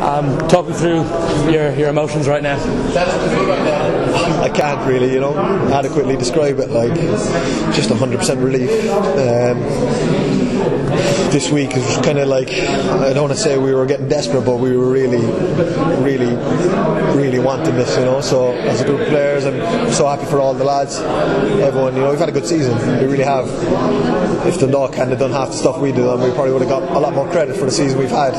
Um, talk me through your, your emotions right now. I can't really, you know, adequately describe it. Like, just 100% relief. Um, this week is kind of like I don't want to say we were getting desperate, but we were really, really, really wanting this, you know. So as a group of players, I'm so happy for all the lads, everyone. You know, we've had a good season. We really have. If the Dundalk hadn't done half the stuff we did, then we probably would have got a lot more credit for the season we've had.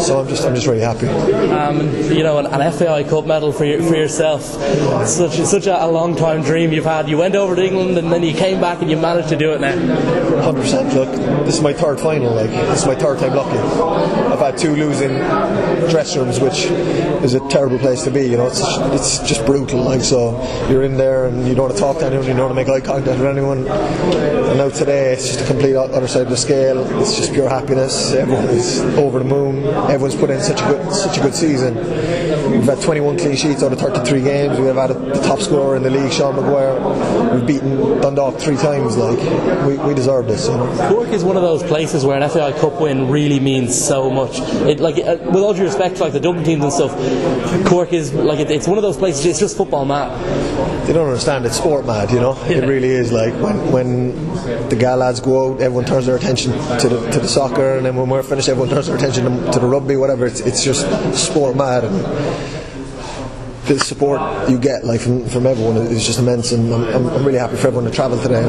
So I'm just, I'm just really happy. Um, you know, an, an FAI Cup medal for your, for yourself. Such such a, a long time dream you've had. You went over to England and then you came back and you managed to do it now. 100%. Look, this is my third final. Like this is my third time lucky. I've had two losing dress rooms, which is a terrible place to be. You know, it's it's just brutal. Like so, you're in there and you don't want to talk to anyone, you don't want to make eye contact with anyone. And now today, it's just a complete other side of the scale. It's just pure happiness. Everyone is over the moon. Everyone's put in such a good such a good season. We've had 21 clean sheets out of 33 games. We have had the top scorer in the league, Sean Maguire. We've beaten Dundalk three times. Like we, we deserve this. You know. Cork is one of those places where an FAI Cup win really means so much. It like uh, with all due respect, like the Dublin teams and stuff, Cork is like it, it's one of those places. It's just football mad. They don't understand. It's sport mad. You know. It really is. Like when when the gal lads go out, everyone turns their attention to the to the soccer, and then when we're finished, everyone turns their attention to, to the rugby, whatever. It's it's just sport mad. And, the support you get like from, from everyone. Is just immense and I'm, I'm really happy for everyone to travel today.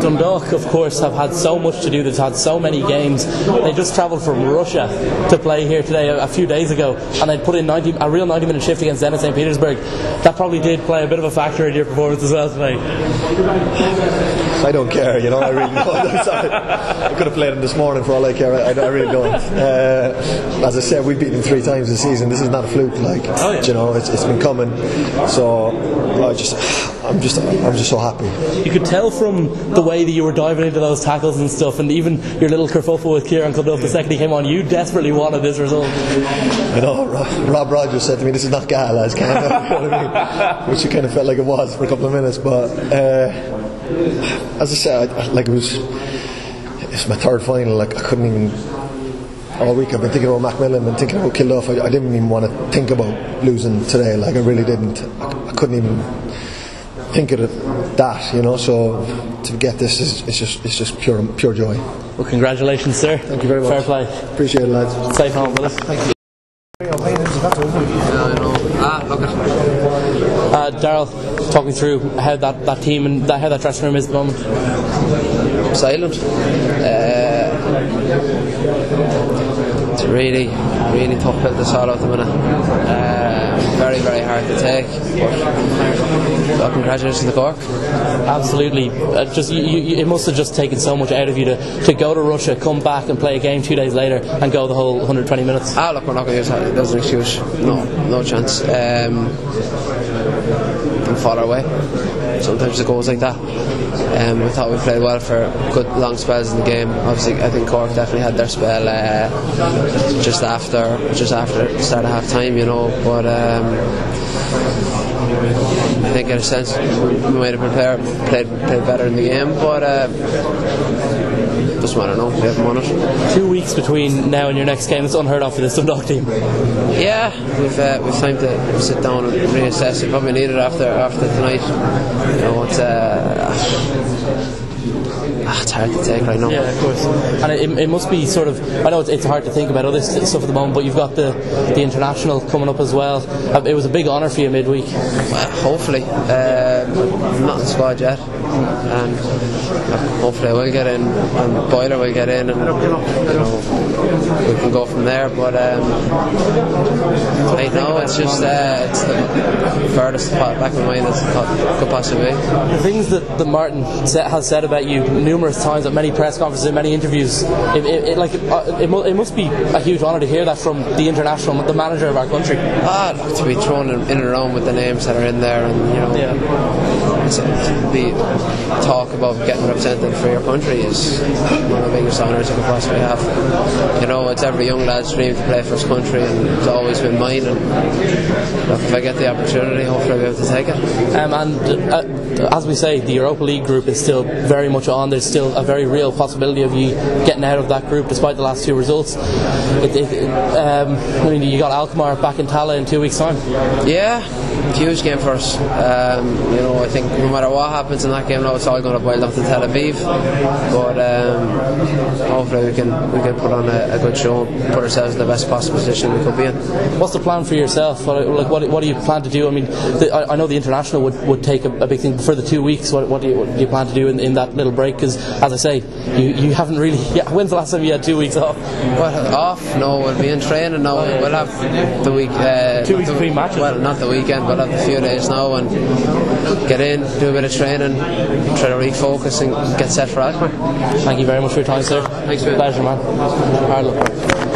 Dundalk of course have had so much to do. They've had so many games. They just travelled from Russia to play here today a, a few days ago and they put in 90, a real 90 minute shift against Zenit St Petersburg. That probably did play a bit of a factor in your performance as well today I don't care you know I really don't. I could have played them this morning for all I care. I, I really don't. Uh, as I said we've beaten them three times this season. This is not a fluke like Oh, yeah. you know it's, it's been coming. So I just I'm just I'm just so happy. You could tell from the way that you were diving into those tackles and stuff and even your little kerfuffle with Kieran Clodagh the second he came on you desperately wanted this result. I know Rob, Rob Rogers said to me this is not Gal lads can you know what I mean? Which it kind of felt like it was for a couple of minutes but uh, as I said I, like it was it's my third final like I couldn't even all week I've been thinking about McMillan and thinking about Kilduff. I, I didn't even want to think about losing today like I really didn't. I, I couldn't even think of that you know so to get this is it's just it's just pure pure joy. Well congratulations sir. Thank you very much. Fair play. Appreciate it lads. Safe home with thank you. Ah, look at uh, Daryl talk me through how that, that team and that, how that dressing room is at the moment silent. Uh, it's a really, really tough pill to swallow at the minute. Uh, very, very hard to take. But well, congratulations to Cork. Absolutely. Uh, just you, you, it must have just taken so much out of you to, to go to Russia, come back and play a game two days later, and go the whole 120 minutes. Ah, look, we're not going to use that as an excuse. No, no chance. Um, and fall our way. Sometimes it goes like that. Um, we thought we played well for good long spells in the game. Obviously, I think Cork definitely had their spell uh, just after just after the start of half time, you know. But um, I think in a sense we might have prepared, played played better in the game, but. Uh, doesn't matter now. We haven't won it. Two weeks between now and your next game. It's unheard of for this Dundalk team. Yeah, we've uh, we've time to sit down and reassess. We probably need it after after tonight. You know, it's. Uh, Ah, it's hard to take right now. Yeah, of course. And it, it must be sort of. I know it's, it's hard to think about other stuff at the moment, but you've got the the international coming up as well. It was a big honour for you midweek. Well, hopefully, uh, I'm not in the squad yet, and hopefully I will get in, and Boiler will get in, and you know, we can go from there. But um, right now, it's just uh, it's the furthest back of my mind as it could possibly be. The things that, that Martin has said about you numerous times at many press conferences and many interviews. It, it, it like it, mu- it, must be a huge honour to hear that from the international, the manager of our country. Ah, look, to be thrown in, in and around with the names that are in there, and you know, yeah. it's, to talk about getting represented for your country is one of the biggest honours you could possibly have. You know, it's every young lad's dream to play for his country, and it's always been mine. And look, if I get the opportunity, hopefully I'll be able to take it. Um, and uh, as we say, the Europa League group is still very much on. There's is still a very real possibility of you getting out of that group despite the last two results. It, it, it, um, I mean, you got Alkmaar back in Tallaght in two weeks' time. Yeah, huge game for us. Um, you know, I think no matter what happens in that game, now it's all going to boil down to Tel Aviv. But um, hopefully we can we can put on a, a, good show, put ourselves in the best possible position we could be in. What's the plan for yourself? What, like, what, what do you plan to do? I mean, the, I, I, know the international would, would take a, a, big thing for the two weeks. What, what, do, you, what do you plan to do in, in that little break? Because as I say, you, you haven't really. Yeah, when's the last time you had two weeks off? Well, off? No, we'll be in training now. We'll have the week. Uh, two weeks between matches. Well, not the weekend, but have a few days now and get in, do a bit of training, try to refocus and get set for Alkmaar. Thank you very much for your time, sir. Thanks, man. Pleasure, man.